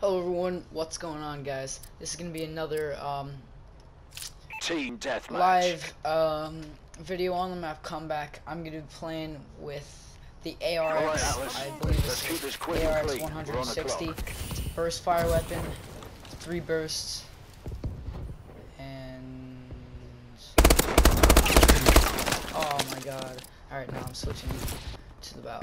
Hello everyone, what's going on guys? This is gonna be another um, Team deathmatch. live um, video on the map comeback. I'm gonna be playing with the ARX, Atlas. I believe it's this ARX clean. We're on the 160. clock. Burst fire weapon, three bursts, and oh my god. Alright, now I'm switching to the bow.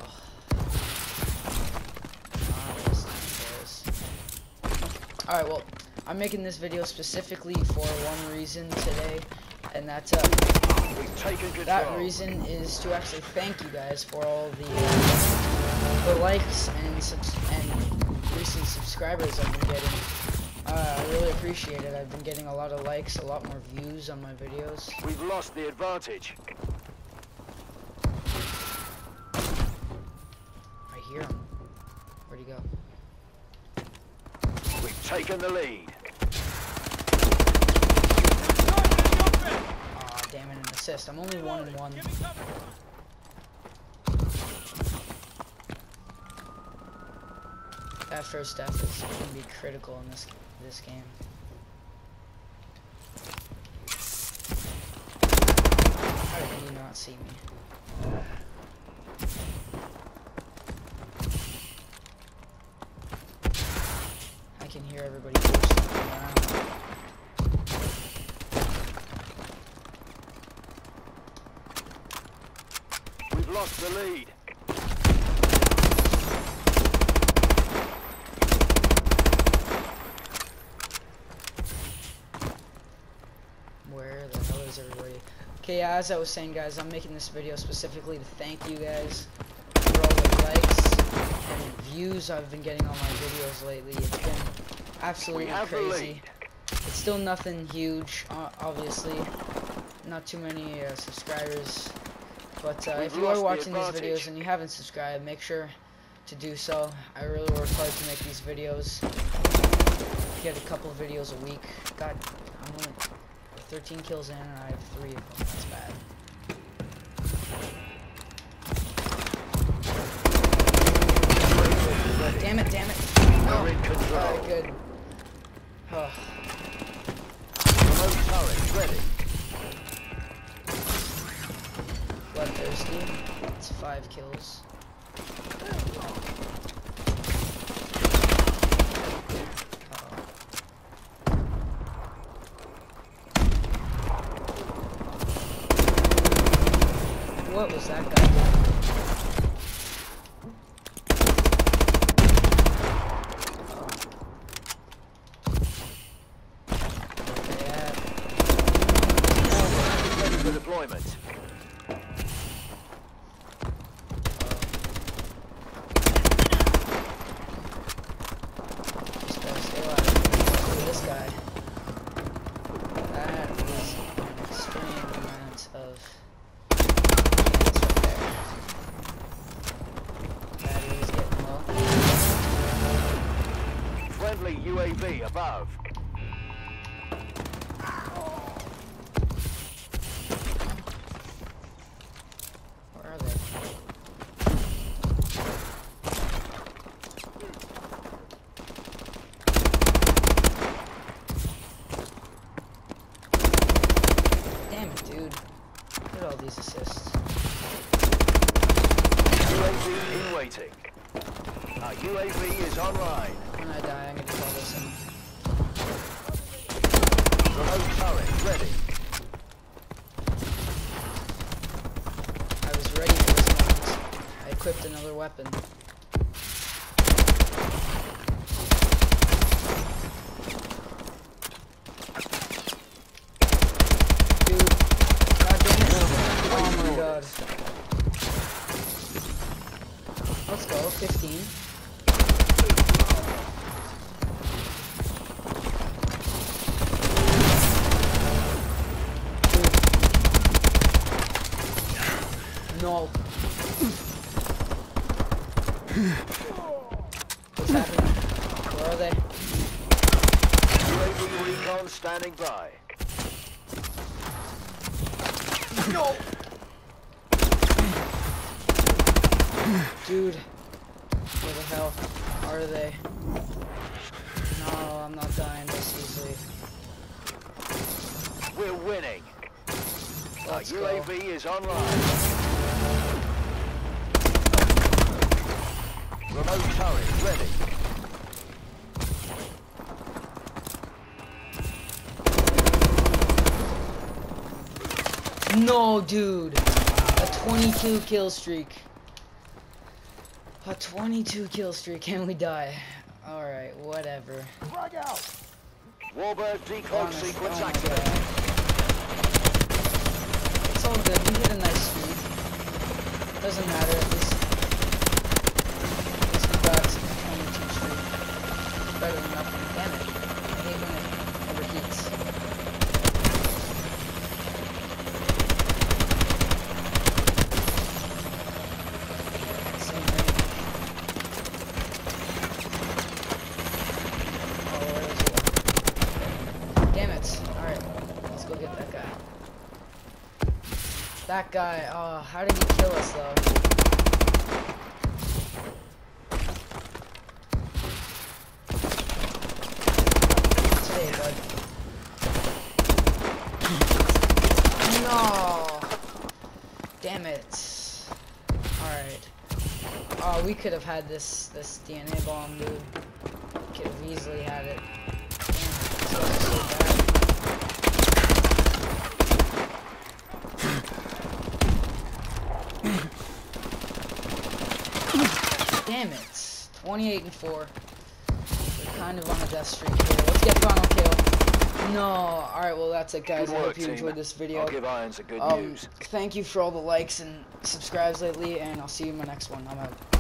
Alright, well, I'm making this video specifically for one reason today, and that's uh, that reason is to actually thank you guys for all the uh, the likes and subs and recent subscribers I've been getting. Uh, I really appreciate it. I've been getting a lot of likes, a lot more views on my videos. We've lost the advantage. I hear him. Where'd he go? Taken the lead. Aw, damn it, an assist. I'm only one and one. That first death is gonna be critical in this this game. How did he not see me? I can hear everybody around. We've lost the lead. Where the hell is everybody? Okay, yeah, as I was saying, guys, I'm making this video specifically to thank you guys for all the likes and views I've been getting on my videos lately. It's been absolutely We have the crazy. It's still nothing huge, obviously. Not too many uh, subscribers. But uh, if you are lost the watching these videos and you haven't subscribed, make sure to do so. I really work hard to make these videos. Get a couple videos a week. God, I'm only 13 kills in and I have three of them. That's bad. Damn it, damn it. We're in control. Alright, good. Oh, Remote turret ready. Bloodthirsty. It's five kills. Uh, what was that guy doing? Where they at? Ready for deployment. Just gotta stay alive. Look at this guy. That is an extreme amount of chance right there. Battery is getting low. Friendly UAV above. Where are they? Damn it, dude. Look at all these assists. UAV in waiting. Our UAV is online. When I die, I'm gonna call this in. Remote turret ready. I was ready for this moment. I equipped another weapon. no. What's happening? Where are they? Raven recon standing by. No! Dude, where the hell are they? No, I'm not dying this easily. We're winning. Let's uh, UAV go. is online. Remote turret ready. No, dude. A 22 kill streak. A 22 kill streak Can we die. Alright, whatever. Frag out. Warbird Honest, sequence oh activated. It's all good. We hit a nice streak. Doesn't matter. At least, at least we got a 22 streak. Better than nothing. Damn it. I hate when it overheats. Same thing. Oh, where is he? Damn it. Alright, let's go get that guy. That guy, oh, how did he kill us though? Today, bud. No! Damn it. Alright. Oh, we could have had this this DNA bomb, dude. Could have easily had it. Damn, this was so bad. Damn it. 28 and 4. We're kind of on a death streak here. Let's get final kill. No. Alright, well that's it guys. Good I hope you team. enjoyed this video. I'll give Irons a good Um, news. thank you for all the likes and subscribes lately, and I'll see you in my next one. I'm out.